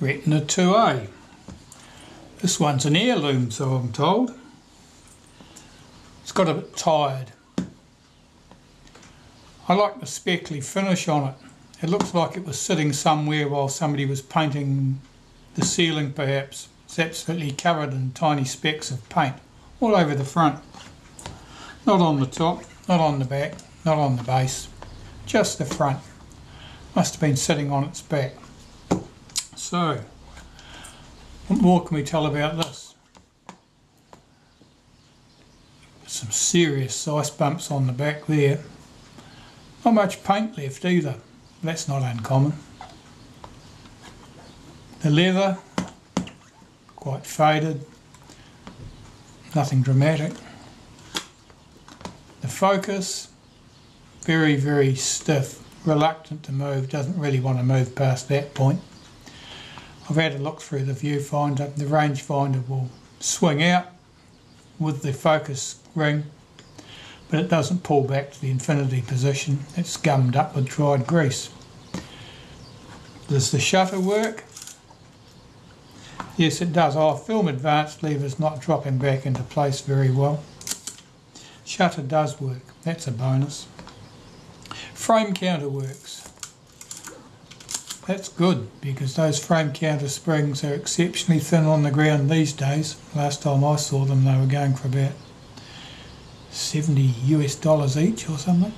Retina 2A. This one's an heirloom, so I'm told. It's got a bit tired. I like the speckly finish on it. It looks like it was sitting somewhere while somebody was painting the ceiling perhaps. It's absolutely covered in tiny specks of paint all over the front. Not on the top, not on the back, not on the base, just the front. Must have been sitting on its back. So, what more can we tell about this? Some serious ice bumps on the back there. Not much paint left either. That's not uncommon. The leather, quite faded. Nothing dramatic. The focus, very, very stiff, reluctant to move, doesn't really want to move past that point. I've had a look through the viewfinder. The rangefinder will swing out with the focus ring, but it doesn't pull back to the infinity position. It's gummed up with dried grease. Does the shutter work? Yes, it does. Our film advanced lever's not dropping back into place very well. Shutter does work. That's a bonus. Frame counter works. That's good because those frame counter springs are exceptionally thin on the ground these days. Last time I saw them they were going for about 70 US dollars each or something.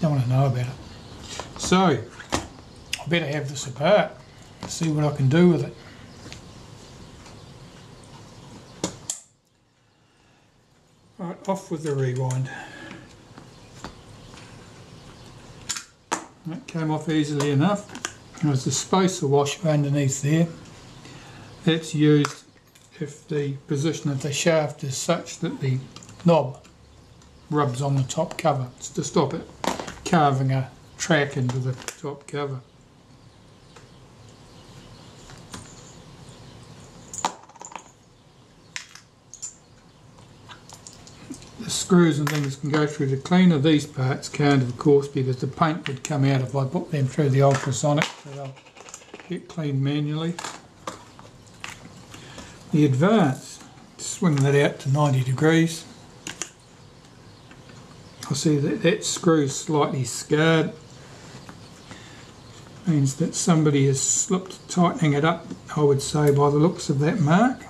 Don't want to know about it. So, I better have this apart, see what I can do with it. Right, off with the rewind. That came off easily enough. There's a spacer washer underneath there. That's used if the position of the shaft is such that the knob rubs on the top cover. It's to stop it carving a track into the top cover. Screws and things can go through the cleaner. These parts can't, of course, because the paint would come out if I put them through the ultrasonic, so they'll get cleaned manually. The Advance, swing that out to 90 degrees. I see that that screw's slightly scarred. Means that somebody has slipped tightening it up, I would say, by the looks of that mark.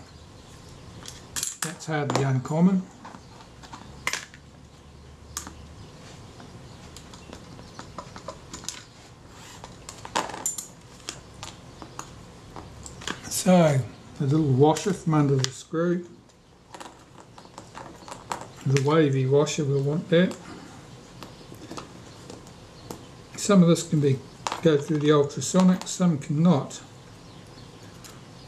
That's hardly uncommon. So, a little washer from under the screw. The wavy washer, we'll want that. Some of this can be go through the ultrasonic, some cannot.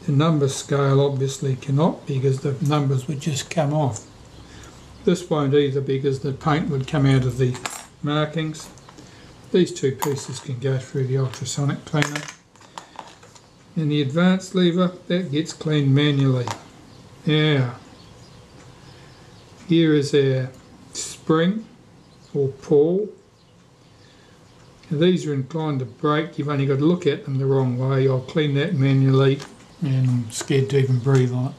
The number scale obviously cannot because the numbers would just come off. This won't either because the paint would come out of the markings. These two pieces can go through the ultrasonic cleaner and the advanced lever that gets cleaned manually. Now, here is a spring or pawl now these are inclined to break. You've only got to look at them the wrong way. I'll clean that manually and I'm scared to even breathe on it.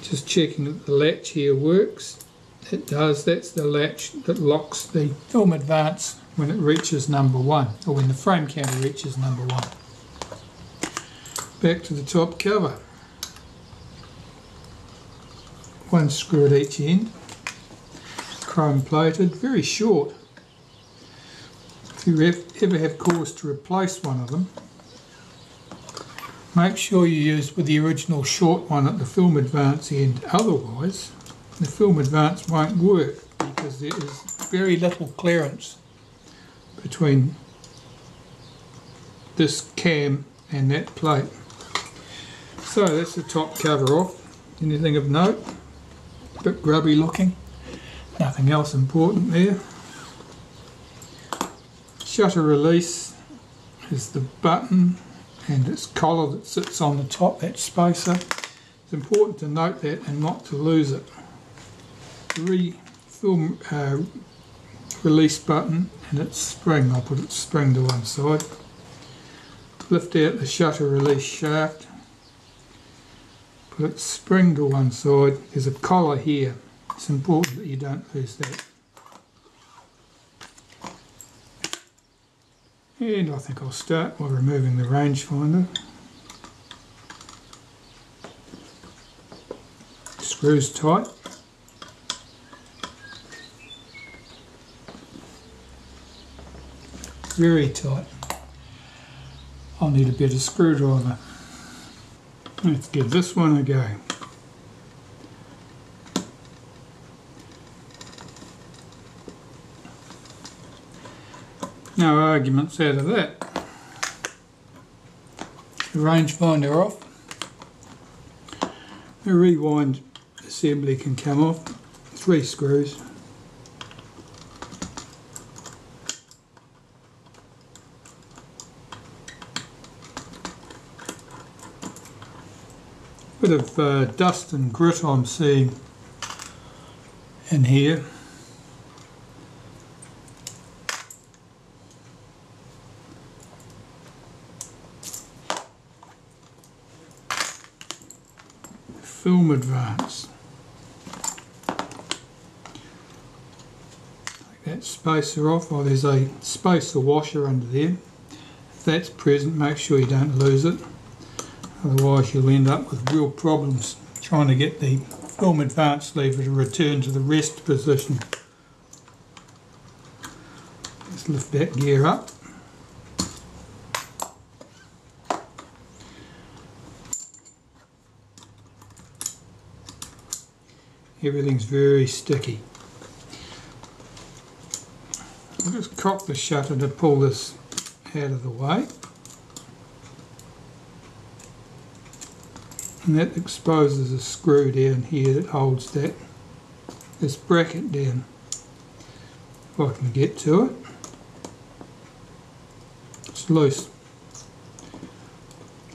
Just checking that the latch here works. It does. That's the latch that locks the film advance when it reaches number one, or when the frame counter reaches number one. Back to the top cover. One screw at each end, chrome plated, very short. If you ever have cause to replace one of them, make sure you use with the original short one at the film advance end, otherwise the film advance won't work because there is very little clearance between this cam and that plate. So that's the top cover off. Anything of note? A bit grubby looking. Nothing else important there. Shutter release is the button and its collar that sits on the top, that spacer. It's important to note that and not to lose it. The re-film uh, release button and its spring. I'll put its spring to one side. lift out the shutter release shaft, put its spring to one side. There's a collar here. It's important that you don't lose that. And I think I'll start by removing the rangefinder. Screws tight. Very tight. I'll need a better screwdriver. Let's give this one a go. No arguments out of that. The rangefinder off. The rewind assembly can come off. Three screws. Bit of uh, dust and grit I'm seeing in here. film advance. Take that spacer off, or there's a spacer washer under there. If that's present, make sure you don't lose it. Otherwise you'll end up with real problems trying to get the film advance lever to return to the rest position. Let's lift that gear up. everything's very sticky. I'll just cock the shutter to pull this out of the way. And that exposes a screw down here that holds that this bracket down. If I can get to it. It's loose.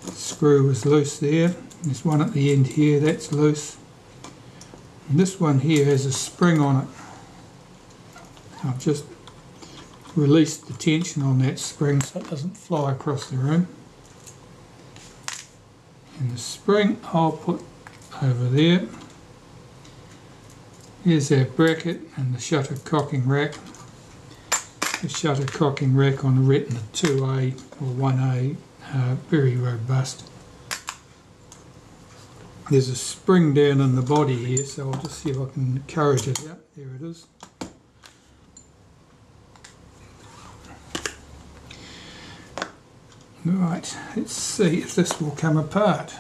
The screw is loose there. There's one at the end here, that's loose. And this one here has a spring on it. I've just released the tension on that spring so it doesn't fly across the room. And the spring I'll put over there. Here's our bracket and the shutter cocking rack. The shutter cocking rack on the Retina 2A or 1A, uh, very robust. There's a spring down in the body here, so I'll just see if I can encourage it out. There it is. Right, let's see if this will come apart.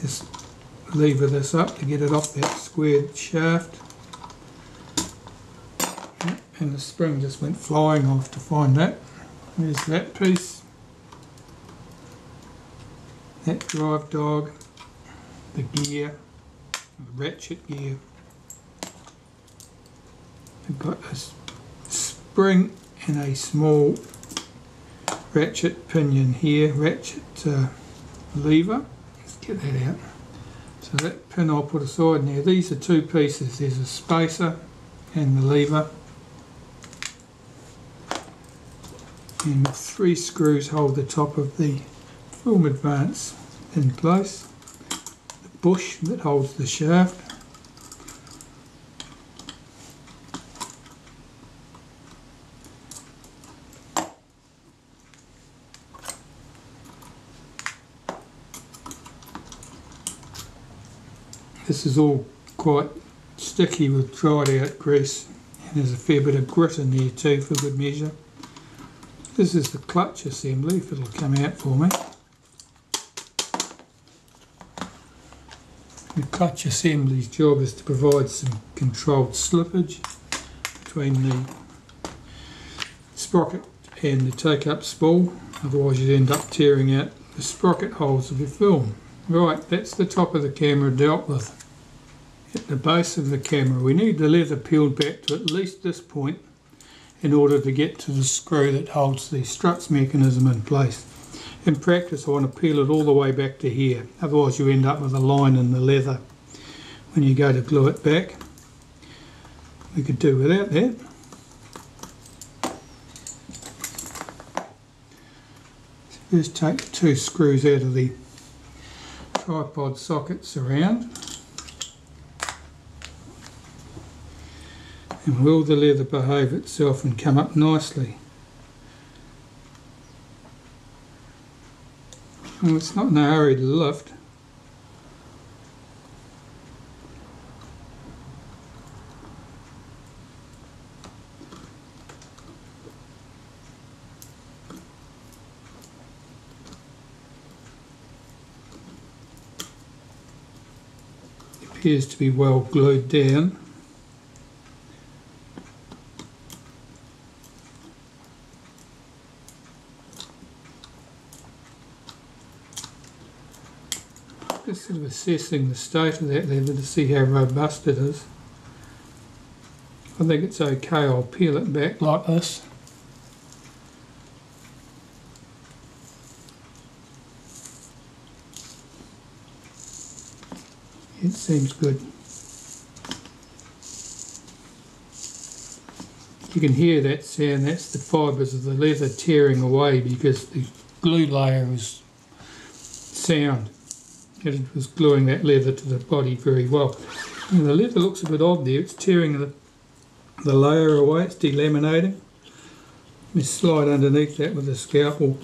Just lever this up to get it off that squared shaft and the spring just went flying off to find that. There's that piece, that drive dog, the gear, ratchet gear. I've got a spring and a small ratchet pinion here, ratchet uh, lever. Let's get that out. So that pin I'll put aside now. These are two pieces. There's a spacer and the lever. and three screws hold the top of the film advance in place. Bush that holds the shaft. This is all quite sticky with dried out grease and there's a fair bit of grit in there too for good measure. This is the clutch assembly, if it'll come out for me. Clutch assembly's job is to provide some controlled slippage between the sprocket and the take-up spool, otherwise you'd end up tearing out the sprocket holes of your film. Right, that's the top of the camera dealt with. At the base of the camera we need the leather peeled back to at least this point in order to get to the screw that holds the struts mechanism in place. In practice I want to peel it all the way back to here, otherwise you end up with a line in the leather when you go to glue it back. We could do without that. First take two screws out of the tripod sockets around. And will the leather behave itself and come up nicely? It's not in a hurry to lift. appears to be well glued down. Just sort of assessing the state of that leather to see how robust it is. I think it's okay, I'll peel it back like this. It seems good. You can hear that sound, that's the fibres of the leather tearing away because the glue layer is sound. It was gluing that leather to the body very well. And the leather looks a bit odd there, it's tearing the, the layer away, it's delaminating. Let me slide underneath that with a scalpel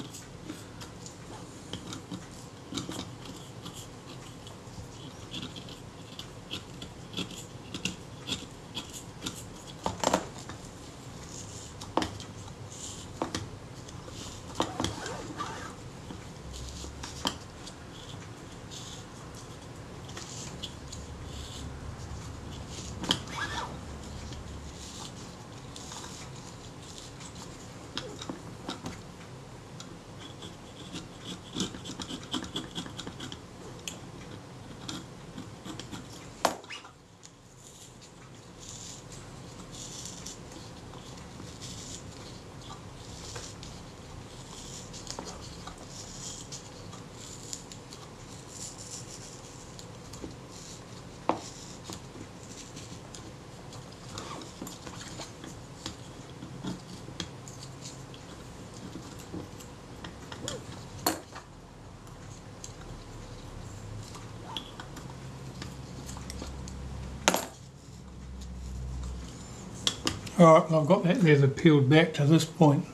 Alright, I've got that leather peeled back to this point.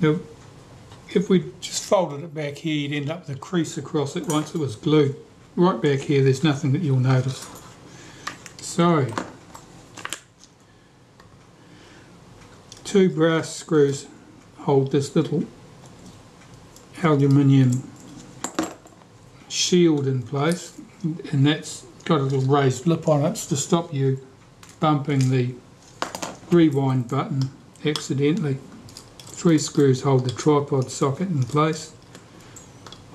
Now, if we just folded it back here, you'd end up with a crease across it once it was glued. Right back here, there's nothing that you'll notice. So, two brass screws hold this little aluminium shield in place and that's got a little raised lip on it to stop you bumping the rewind button accidentally. Three screws hold the tripod socket in place.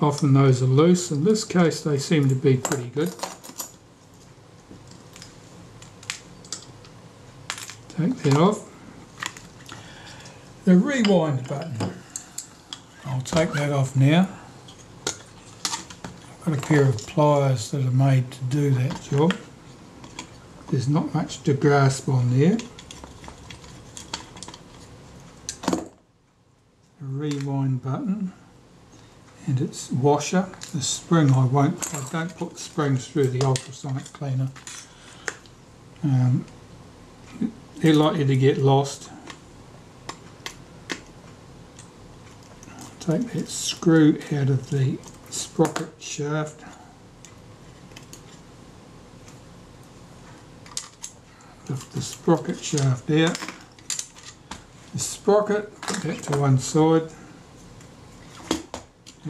Often those are loose. In this case they seem to be pretty good. Take that off. The rewind button. I'll take that off now. I've got a pair of pliers that are made to do that job. There's not much to grasp on there. rewind button and its washer. The spring I won't, I don't put the springs through the ultrasonic cleaner. Um, they're likely to get lost. Take that screw out of the sprocket shaft. Lift the sprocket shaft out. The sprocket, put that to one side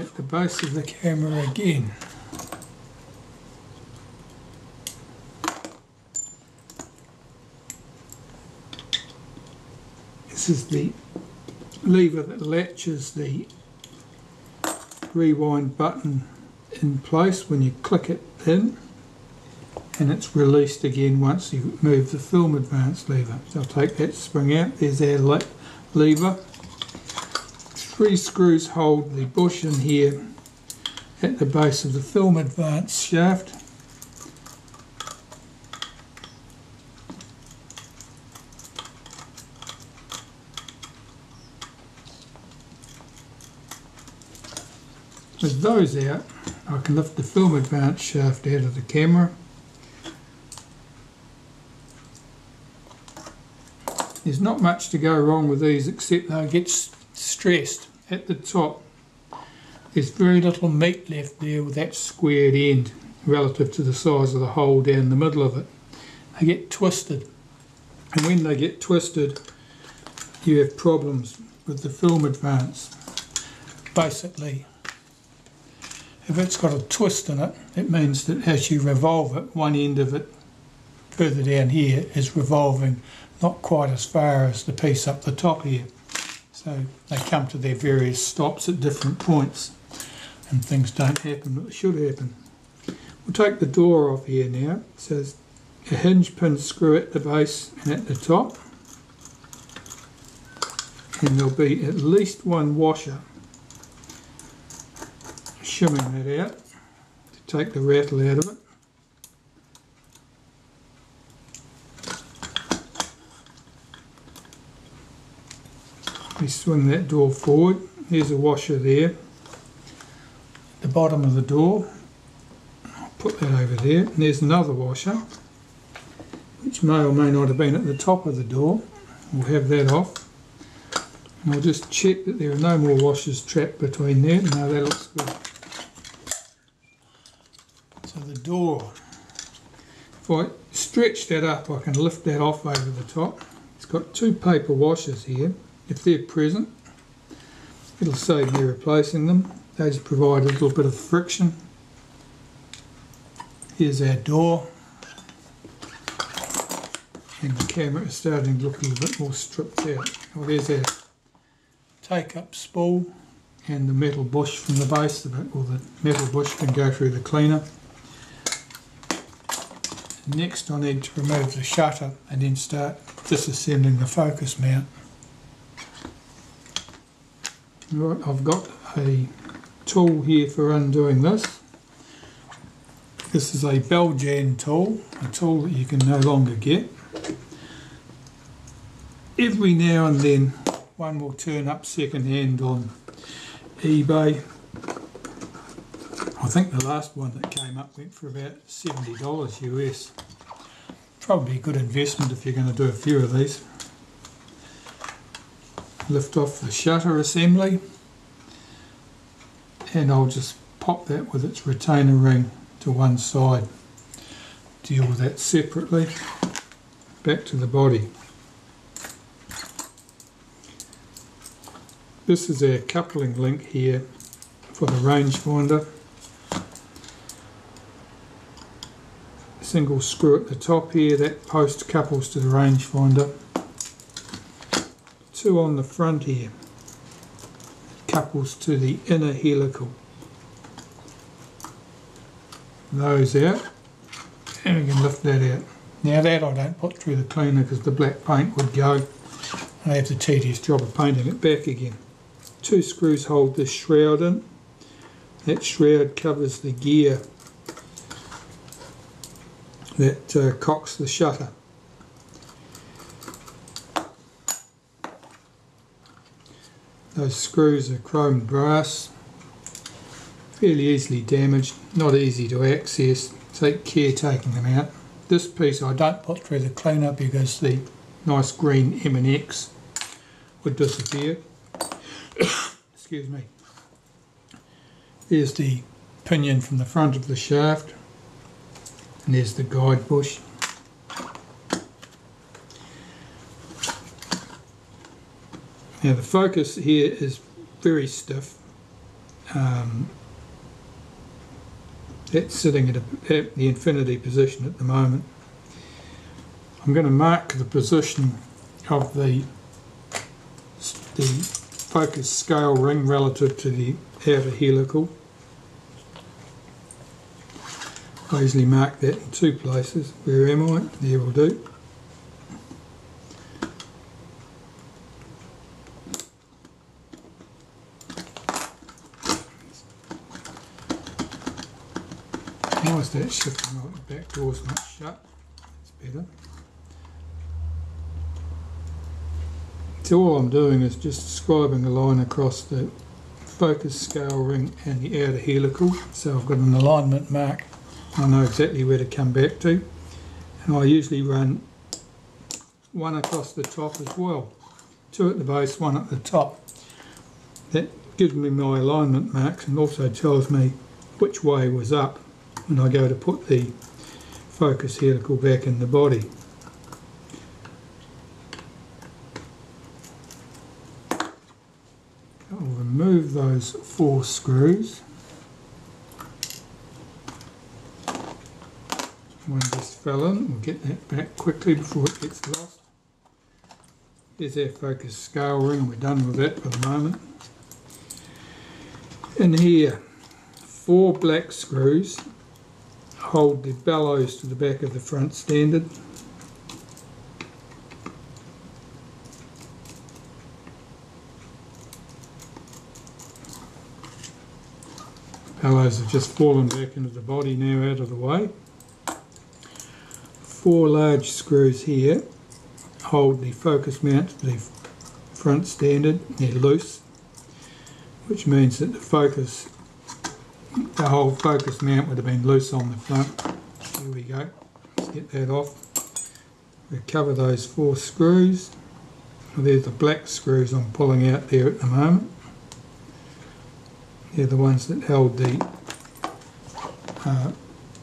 at the base of the camera again. This is the lever that latches the rewind button in place when you click it in and it's released again once you move the film advance lever. So I'll take that spring out, there's our lever three screws hold the bush in here at the base of the film advance shaft With those out, I can lift the film advance shaft out of the camera. There's not much to go wrong with these except they get stressed at the top. There's very little meat left there with that squared end relative to the size of the hole down the middle of it. They get twisted. And when they get twisted, you have problems with the film advance. Basically, if it's got a twist in it, it means that as you revolve it, one end of it further down here is revolving not quite as far as the piece up the top here. So they come to their various stops at different points and things don't happen that should happen. We'll take the door off here now. It says a hinge pin screw at the base and at the top. And there'll be at least one washer shimming that out to take the rattle out of it. We swing that door forward. There's a washer there. The bottom of the door. I'll put that over there. And there's another washer, which may or may not have been at the top of the door. We'll have that off. And we'll just check that there are no more washers trapped between there. No, that looks good so the door. If I stretch that up, I can lift that off over the top. It's got two paper washers here. If they're present, it'll save me replacing them. They just provide a little bit of friction. Here's our door. And the camera is starting to look a little bit more stripped out. Well, there's our take-up spool and the metal bush from the base of it, or the metal bush can go through the cleaner. Next I need to remove the shutter and then start disassembling the focus mount. Right, I've got a tool here for undoing this. This is a Beljan tool, a tool that you can no longer get. Every now and then one will turn up second hand on eBay. I think the last one that came up went for about $70 US probably a good investment if you're going to do a few of these. Lift off the shutter assembly and I'll just pop that with its retainer ring to one side. Deal with that separately. Back to the body. This is our coupling link here for the rangefinder. single screw at the top here that post couples to the rangefinder two on the front here. Couples to the inner helical. Those out. And we can lift that out. Now that I don't put through the cleaner because the black paint would go. I have the tedious job of painting it back again. Two screws hold this shroud in. That shroud covers the gear that uh, cocks the shutter. Those screws are chrome brass, fairly easily damaged, not easy to access, take care taking them out. This piece I don't put through the cleaner because the nice green M&X would disappear. Excuse me. There's the pinion from the front of the shaft and there's the guide bush. Now the focus here is very stiff. Um, it's sitting at, a, at the infinity position at the moment. I'm going to mark the position of the, the focus scale ring relative to the outer helical. I usually mark that in two places. Where am I? There will do. Is that shifting? The back door's not shut. That's better. So all I'm doing is just describing a line across the focus scale ring and the outer helical. So I've got an alignment mark. I know exactly where to come back to. And I usually run one across the top as well. Two at the base, one at the top. That gives me my alignment marks and also tells me which way was up when I go to put the focus helical back in the body. I'll remove those four screws. One just fell in, we'll get that back quickly before it gets lost. Here's our focus scale ring, we're done with that for the moment. In here, four black screws hold the bellows to the back of the front standard. Bellows have just fallen back into the body now out of the way. Four large screws here hold the focus mount to the front standard. They're loose, which means that the focus, the whole focus mount would have been loose on the front. Here we go. Let's get that off. Recover those four screws. Well, there's the black screws I'm pulling out there at the moment. They're the ones that held the uh,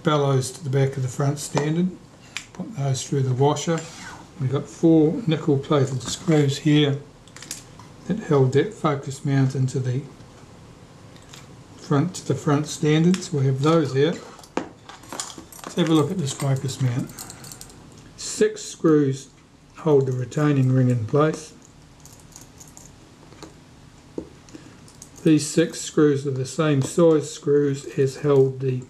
bellows to the back of the front standard. Put those through the washer. We've got four nickel plated screws here that held that focus mount into the front to the front standards. We have those out. Let's have a look at this focus mount. Six screws hold the retaining ring in place. These six screws are the same size screws as held the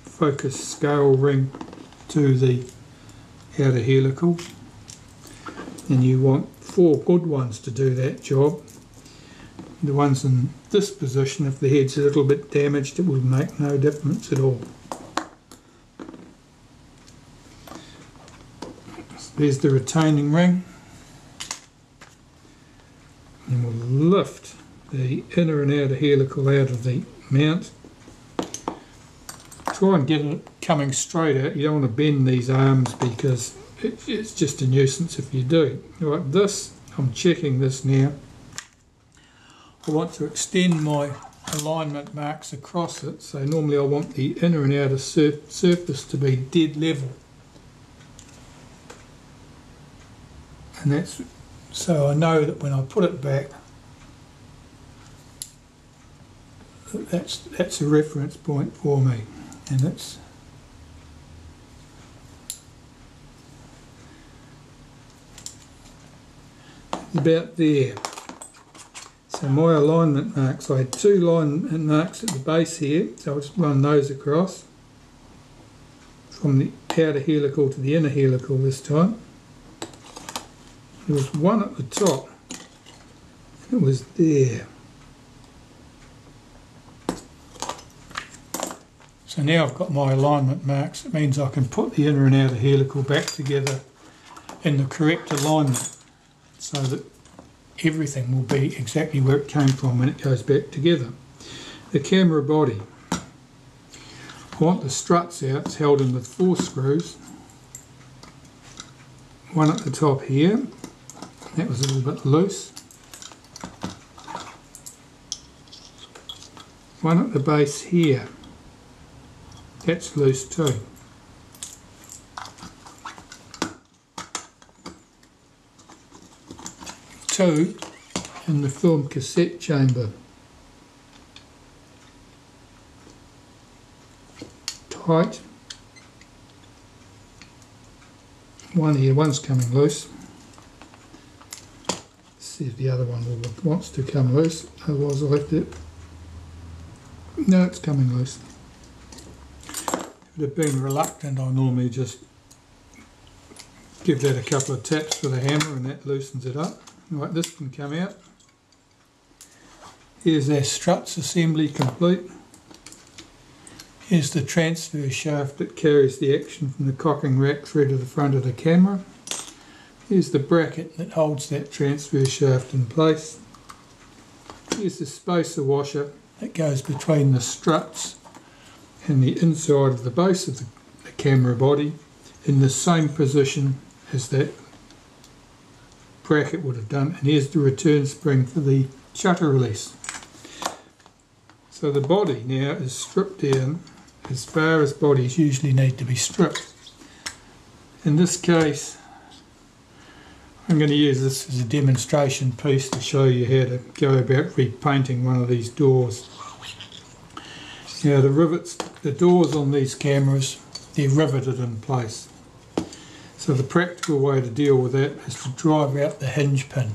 focus scale ring to the outer helical and you want four good ones to do that job. The ones in this position, if the head's a little bit damaged, it will make no difference at all. So there's the retaining ring. And we'll lift the inner and outer helical out of the mount. Try and get it coming straight out. You don't want to bend these arms because it, it's just a nuisance if you do. Right, this, I'm checking this now. I want to extend my alignment marks across it. So normally I want the inner and outer surf surface to be dead level. And that's so I know that when I put it back, that's that's a reference point for me, and it's about there. So my alignment marks, I had two alignment marks at the base here, so I'll just run those across from the outer helical to the inner helical this time. There was one at the top, it was there. So now I've got my alignment marks, it means I can put the inner and outer helical back together in the correct alignment so that everything will be exactly where it came from when it goes back together. The camera body. I want the struts out, it's held in with four screws. One at the top here, that was a little bit loose. One at the base here, that's loose too. Two in the film cassette chamber. Tight. One here, one's coming loose. Let's see if the other one wants to come loose, otherwise I'll have to... No, it's coming loose. If it had been reluctant, I normally just give that a couple of taps with a hammer and that loosens it up. Right, this can come out. Here's our struts assembly complete. Here's the transfer shaft that carries the action from the cocking rack through to the front of the camera. Here's the bracket that holds that transfer shaft in place. here's the spacer washer that goes between the struts and the inside of the base of the, the camera body in the same position as that bracket would have done. And here's the return spring for the shutter release. So the body now is stripped down as far as bodies usually need to be stripped. In this case, I'm going to use this as a demonstration piece to show you how to go about repainting one of these doors. Now the rivets, the doors on these cameras, they're riveted in place. So the practical way to deal with that is to drive out the hinge pin.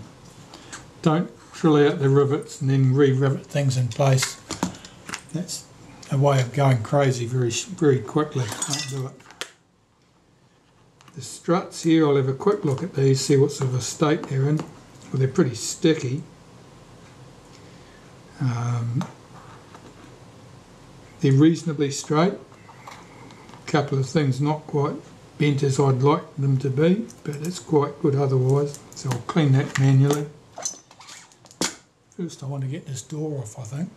Don't drill out the rivets and then re-rivet things in place. That's a way of going crazy very very quickly. Don't do it. The struts here, I'll have a quick look at these, see what sort of a state they're in. Well, they're pretty sticky. Um, they're reasonably straight. A couple of things not quite bent as I'd like them to be, but it's quite good otherwise. So I'll clean that manually. First I want to get this door off, I think.